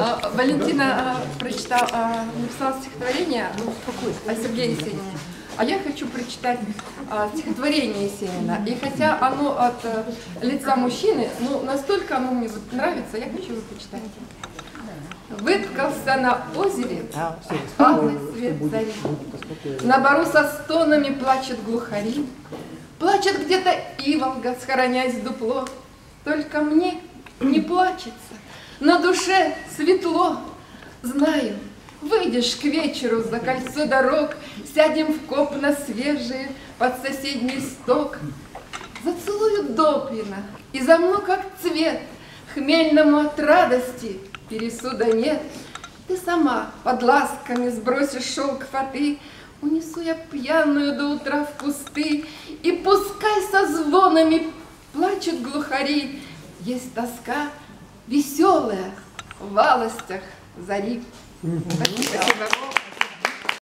А, Валентина а, прочитала, а, написала стихотворение ну, о Сергее Есенине. А я хочу прочитать а, стихотворение Есенина. И хотя оно от э, лица мужчины, ну настолько оно мне вот нравится, я хочу его прочитать. Выткался на озере алый свет зари. На бару со стонами плачет глухари. Плачет где-то иволга, схоронясь в дупло. Только мне не плачется, на душе светло. Знаю, выйдешь к вечеру за кольцо дорог, Сядем в коп на свежие под соседний сток. Зацелую Доплина, и за мной как цвет, Хмельному от радости пересуда нет. Ты сама под ласками сбросишь шелк фаты, Унесу я пьяную до утра в кусты, И пускай со звонами плачут глухари, Есть тоска веселая в валостях зари. Спасибо.